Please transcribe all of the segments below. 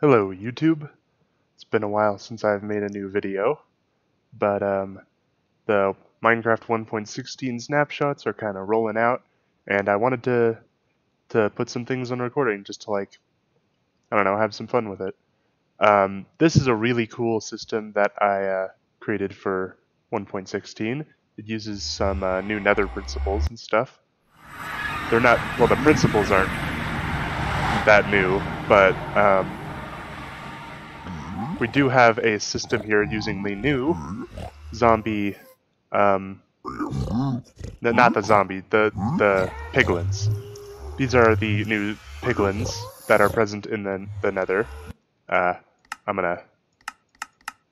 Hello YouTube. It's been a while since I've made a new video, but um, the Minecraft 1.16 snapshots are kind of rolling out, and I wanted to to put some things on recording just to like, I don't know, have some fun with it. Um, this is a really cool system that I uh, created for 1.16. It uses some uh, new Nether principles and stuff. They're not well, the principles aren't that new, but um, we do have a system here using the new zombie, um, not the zombie, the the piglins. These are the new piglins that are present in the the Nether. Uh, I'm gonna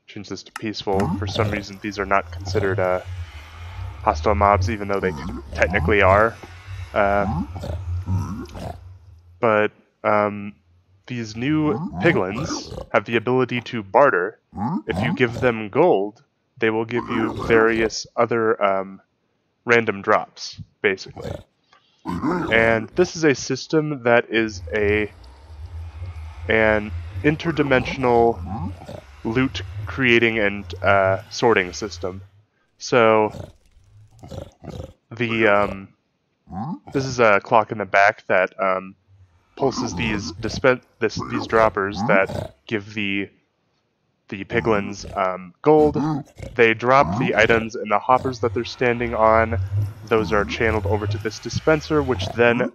change this to peaceful. For some reason, these are not considered uh, hostile mobs, even though they technically are. Uh, but um, these new piglins have the ability to barter. If you give them gold, they will give you various other um, random drops, basically. And this is a system that is a an interdimensional loot creating and uh, sorting system. So the um, this is a clock in the back that um, pulses these dispen this, these droppers that give the the piglins um, gold. They drop the items in the hoppers that they're standing on. Those are channeled over to this dispenser, which then,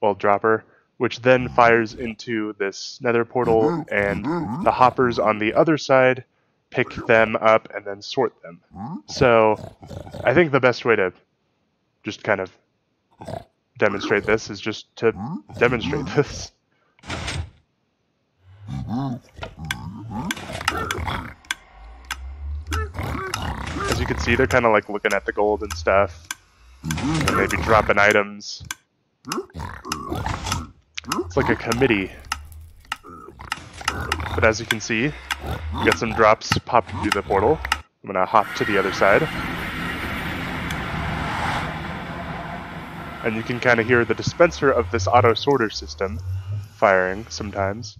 well, dropper, which then fires into this nether portal, and the hoppers on the other side pick them up and then sort them. So, I think the best way to just kind of demonstrate this is just to demonstrate this. As you can see, they're kind of like looking at the gold and stuff, and maybe dropping items. It's like a committee. But as you can see, we got some drops popped through the portal. I'm gonna hop to the other side. And you can kind of hear the dispenser of this auto sorter system firing sometimes.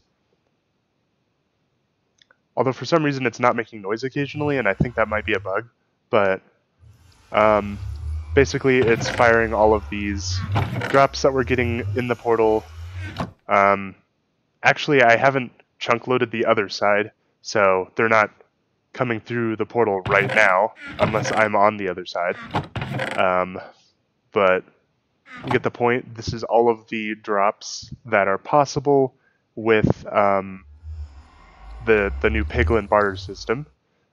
Although for some reason it's not making noise occasionally, and I think that might be a bug. But um, basically, it's firing all of these drops that we're getting in the portal. Um, actually, I haven't chunk loaded the other side, so they're not coming through the portal right now, unless I'm on the other side. Um, but you get the point. This is all of the drops that are possible with um, the the new Piglin barter system.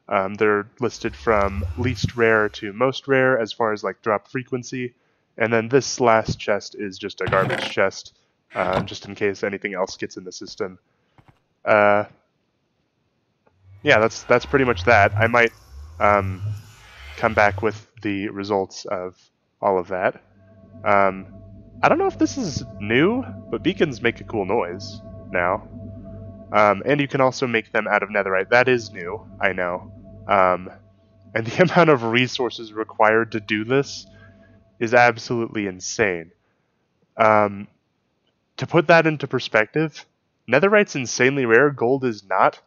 Um, they're listed from least rare to most rare as far as like drop frequency, and then this last chest is just a garbage chest, um, just in case anything else gets in the system. Uh, yeah, that's that's pretty much that. I might um, come back with the results of all of that. Um, I don't know if this is new, but beacons make a cool noise now. Um, and you can also make them out of netherite. That is new, I know. Um, and the amount of resources required to do this is absolutely insane. Um, to put that into perspective, netherite's insanely rare, gold is not.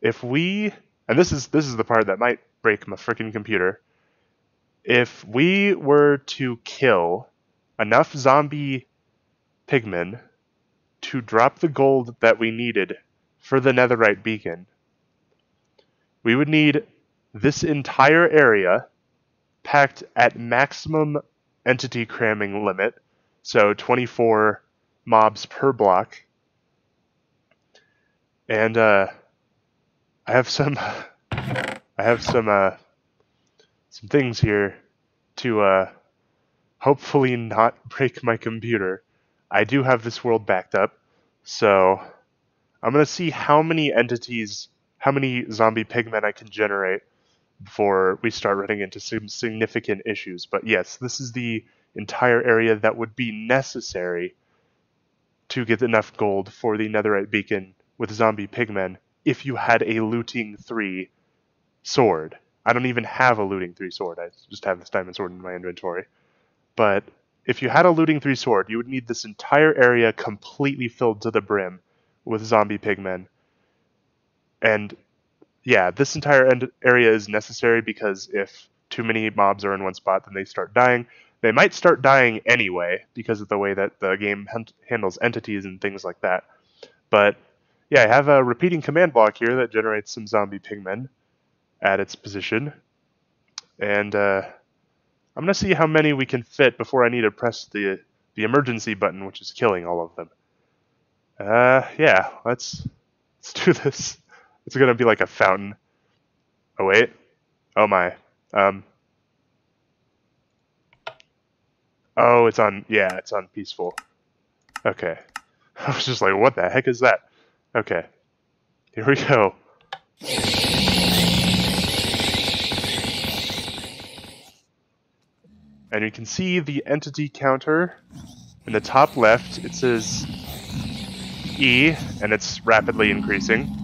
If we, and this is this is the part that might break my freaking computer if we were to kill enough zombie pigmen to drop the gold that we needed for the netherite beacon, we would need this entire area packed at maximum entity cramming limit, so 24 mobs per block. And uh, I have some, I have some uh, some things here to uh, hopefully not break my computer. I do have this world backed up, so I'm going to see how many entities, how many zombie pigmen I can generate before we start running into some significant issues. But yes, this is the entire area that would be necessary to get enough gold for the netherite beacon with zombie pigmen if you had a looting 3 sword. I don't even have a looting 3 sword. I just have this diamond sword in my inventory. But if you had a looting 3 sword, you would need this entire area completely filled to the brim with zombie pigmen. And yeah, this entire area is necessary because if too many mobs are in one spot, then they start dying. They might start dying anyway because of the way that the game handles entities and things like that. But yeah, I have a repeating command block here that generates some zombie pigmen at its position. And uh, I'm going to see how many we can fit before I need to press the, the emergency button, which is killing all of them. Uh, yeah, let's, let's do this. It's going to be like a fountain. Oh, wait. Oh, my. Um, oh, it's on, yeah, it's on peaceful. Okay. I was just like, what the heck is that? Okay. Here we go. And you can see the entity counter in the top left. It says E, and it's rapidly increasing.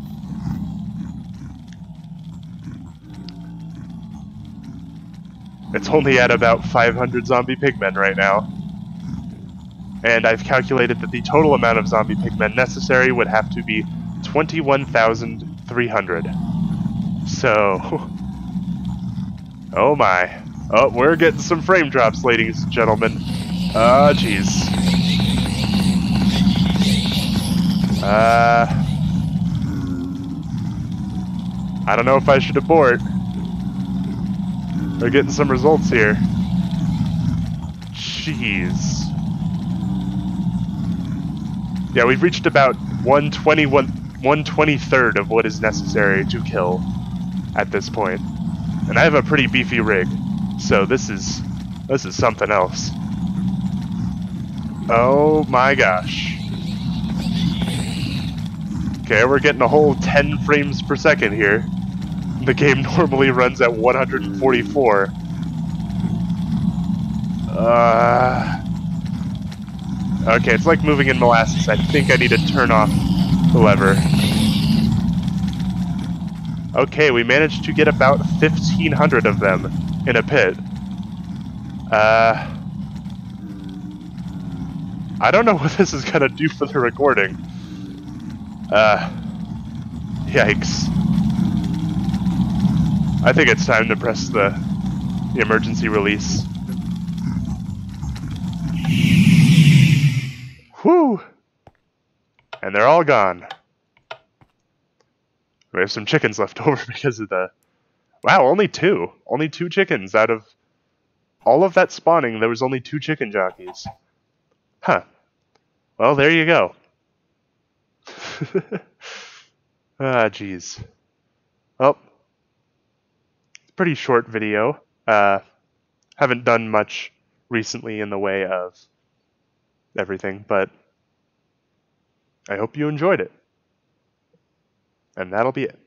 It's only at about 500 zombie pigmen right now. And I've calculated that the total amount of zombie pigmen necessary would have to be 21,300. So... Oh my. Oh, we're getting some frame drops, ladies and gentlemen. Ah, uh, jeez. Uh... I don't know if I should abort. We're getting some results here. Jeez. Yeah, we've reached about 120, 123rd of what is necessary to kill at this point. And I have a pretty beefy rig, so this is this is something else. Oh my gosh. Okay, we're getting a whole 10 frames per second here. The game normally runs at 144. Uh, okay, it's like moving in molasses. I think I need to turn off the lever. Okay, we managed to get about 1,500 of them in a pit. Uh... I don't know what this is gonna do for the recording. Uh... Yikes. I think it's time to press the, the emergency release. Whew! And they're all gone. We have some chickens left over because of the... Wow, only two. Only two chickens out of all of that spawning, there was only two chicken jockeys. Huh. Well, there you go. ah, jeez. Well, pretty short video. Uh, haven't done much recently in the way of everything, but I hope you enjoyed it. And that'll be it.